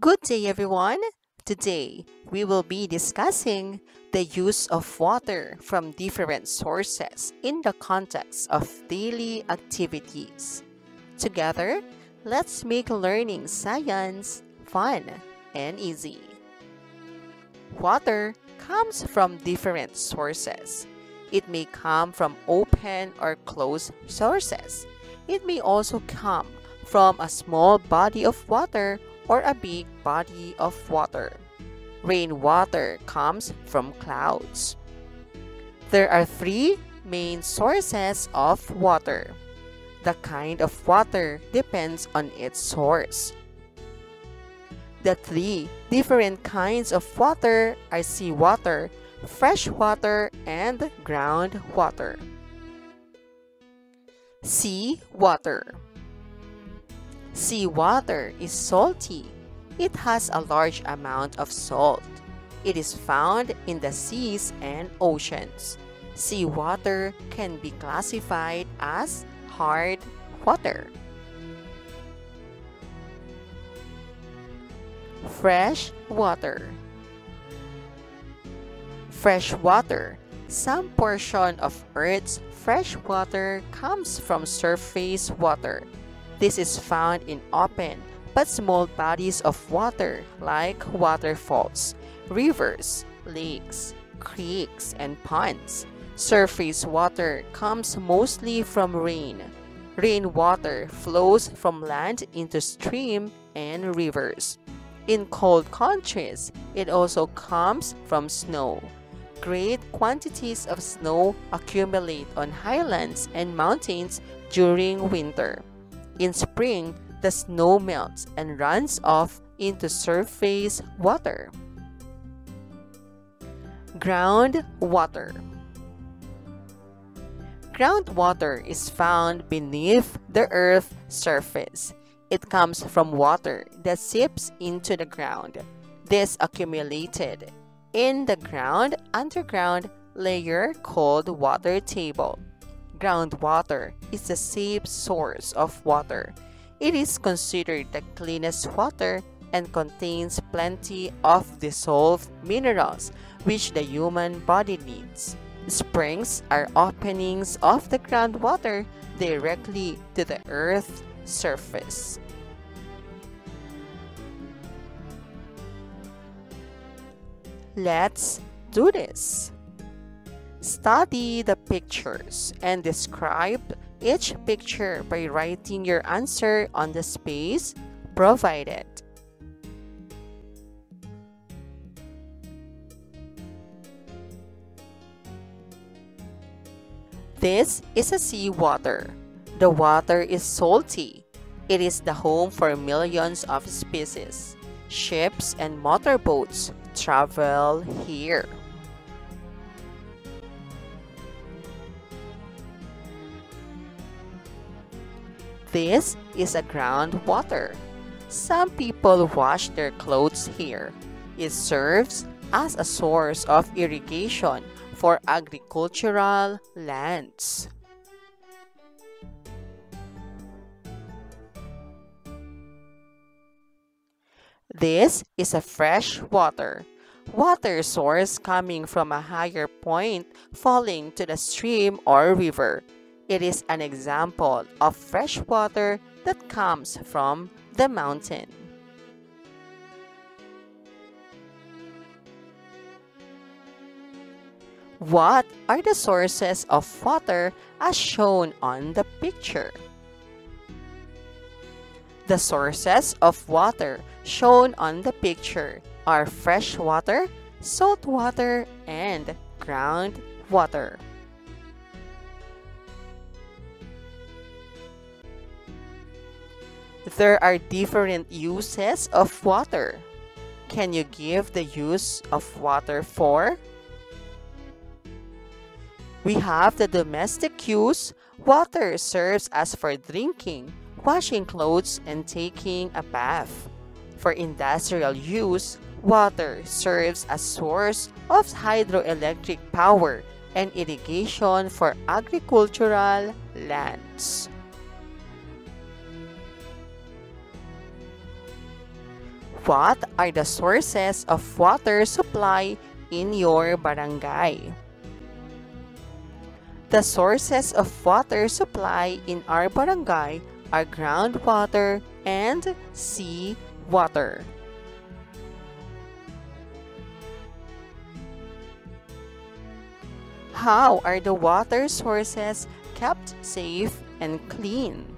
Good day, everyone. Today, we will be discussing the use of water from different sources in the context of daily activities. Together, let's make learning science fun and easy. Water comes from different sources. It may come from open or closed sources. It may also come from a small body of water or a big body of water. Rainwater comes from clouds. There are three main sources of water. The kind of water depends on its source. The three different kinds of water are seawater, freshwater, and groundwater. Seawater Seawater is salty. It has a large amount of salt. It is found in the seas and oceans. Seawater can be classified as hard water. Fresh water. Fresh water. Some portion of Earth's fresh water comes from surface water. This is found in open but small bodies of water like waterfalls, rivers, lakes, creeks, and ponds. Surface water comes mostly from rain. Rainwater flows from land into stream and rivers. In cold countries, it also comes from snow. Great quantities of snow accumulate on highlands and mountains during winter. In spring, the snow melts and runs off into surface water. Groundwater Groundwater is found beneath the Earth's surface. It comes from water that seeps into the ground. This accumulated in the ground underground layer called water table groundwater is a safe source of water. It is considered the cleanest water and contains plenty of dissolved minerals which the human body needs. Springs are openings of the groundwater directly to the earth's surface. Let's do this. Study the pictures and describe each picture by writing your answer on the space provided. This is a seawater. The water is salty. It is the home for millions of species. Ships and motorboats travel here. This is a groundwater. Some people wash their clothes here. It serves as a source of irrigation for agricultural lands. This is a fresh water. Water source coming from a higher point falling to the stream or river. It is an example of fresh water that comes from the mountain. What are the sources of water as shown on the picture? The sources of water shown on the picture are fresh water, salt water, and groundwater. There are different uses of water. Can you give the use of water for? We have the domestic use. Water serves as for drinking, washing clothes, and taking a bath. For industrial use, water serves as source of hydroelectric power and irrigation for agricultural lands. What are the sources of water supply in your barangay? The sources of water supply in our barangay are groundwater and sea water. How are the water sources kept safe and clean?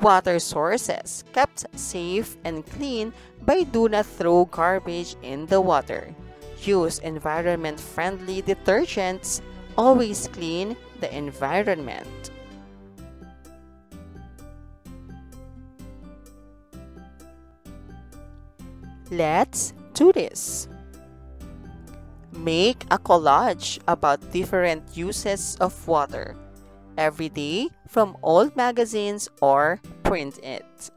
Water sources kept safe and clean by do not throw garbage in the water. Use environment-friendly detergents. Always clean the environment. Let's do this. Make a collage about different uses of water every day from old magazines or print it.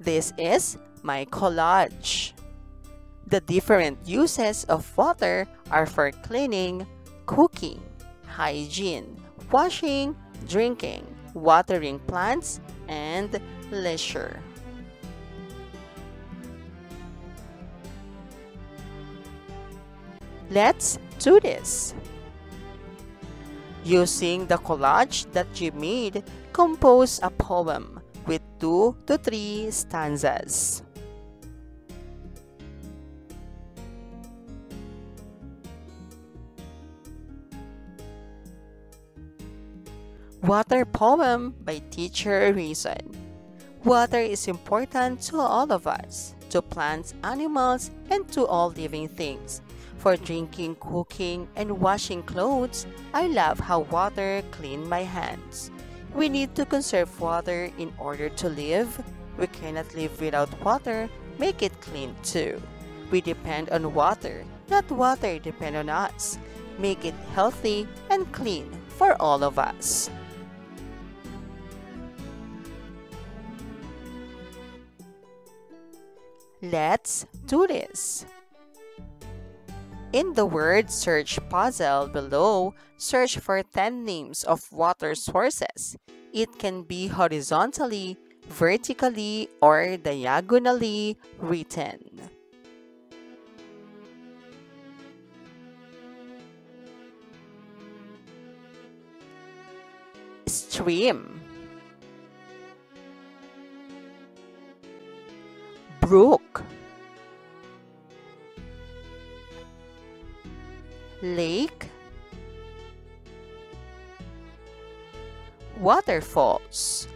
This is my collage. The different uses of water are for cleaning, cooking, hygiene, washing, drinking, watering plants, and leisure. Let's do this. Using the collage that you made, compose a poem with two to three stanzas. Water Poem by Teacher Reyson Water is important to all of us, to plants, animals, and to all living things. For drinking, cooking, and washing clothes, I love how water clean my hands. We need to conserve water in order to live. We cannot live without water. Make it clean too. We depend on water, not water depend on us. Make it healthy and clean for all of us. Let's do this. In the word search puzzle below, search for 10 names of water sources. It can be horizontally, vertically, or diagonally written. Stream Brook lake, waterfalls,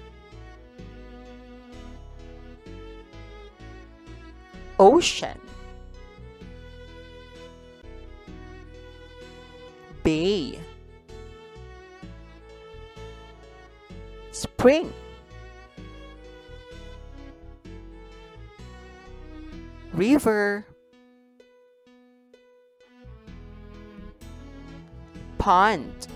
ocean, bay, spring, river, pond.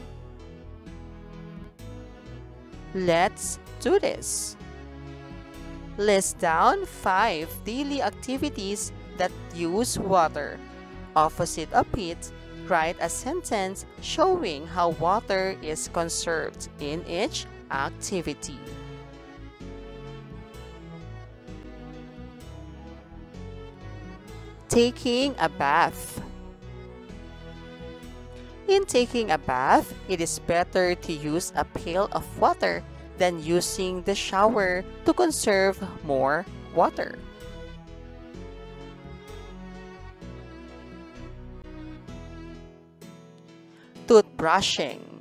Let's do this. List down five daily activities that use water. Opposite a pit, write a sentence showing how water is conserved in each activity. Taking a bath. In taking a bath, it is better to use a pail of water than using the shower to conserve more water. Toothbrushing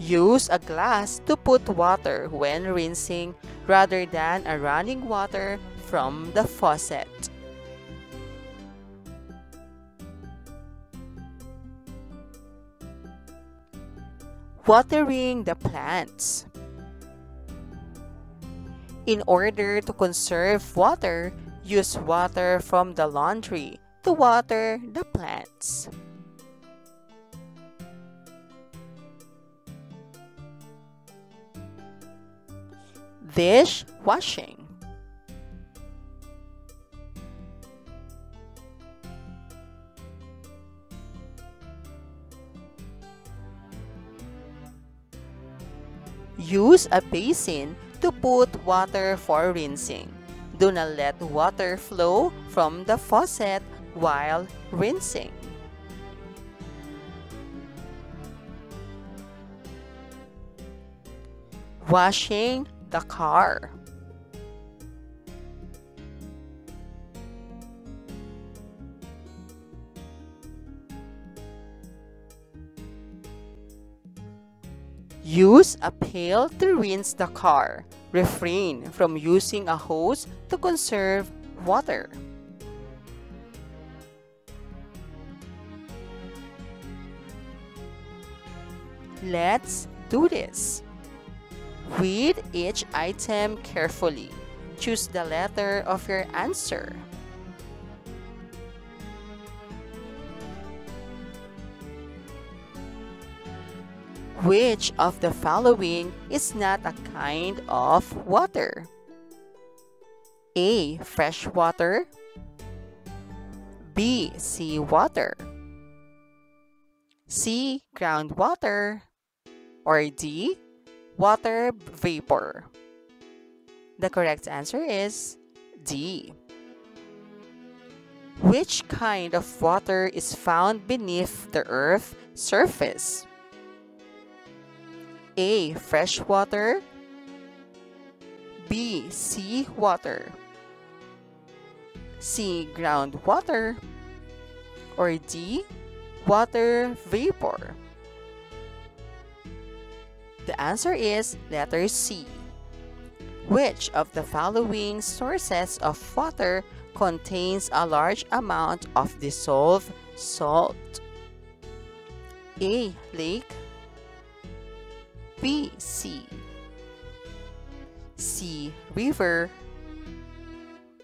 Use a glass to put water when rinsing rather than a running water from the faucet. Watering the plants. In order to conserve water, use water from the laundry to water the plants. Dish washing. Use a basin to put water for rinsing. Do not let water flow from the faucet while rinsing. Washing the car. Use a pail to rinse the car. Refrain from using a hose to conserve water. Let's do this. Read each item carefully. Choose the letter of your answer. Which of the following is not a kind of water? A. Fresh water B. Sea water C. Groundwater or D. Water vapor? The correct answer is D. Which kind of water is found beneath the Earth's surface? A. Fresh water B. Sea water C. Groundwater or D. Water vapor The answer is letter C. Which of the following sources of water contains a large amount of dissolved salt? A. Lake B. Sea C. River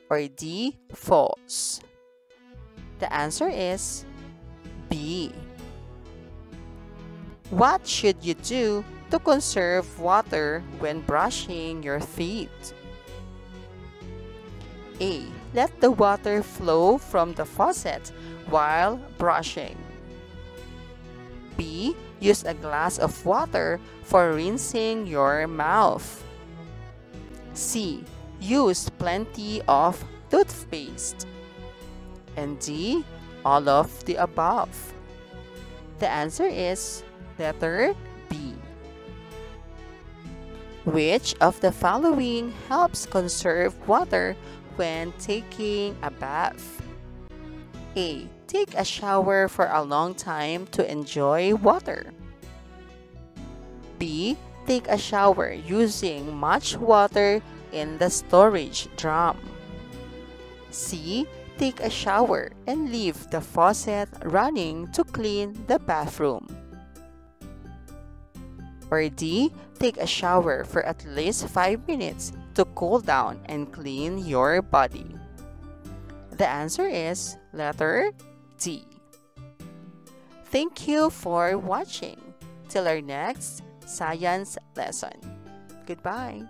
or D. Falls? The answer is B. What should you do to conserve water when brushing your teeth? A. Let the water flow from the faucet while brushing. B. Use a glass of water for rinsing your mouth. C. Use plenty of toothpaste. And D. All of the above. The answer is letter B. Which of the following helps conserve water when taking a bath? A. Take a shower for a long time to enjoy water. B. Take a shower using much water in the storage drum. C. Take a shower and leave the faucet running to clean the bathroom. Or D. Take a shower for at least 5 minutes to cool down and clean your body. The answer is letter D. Thank you for watching. Till our next science lesson. Goodbye.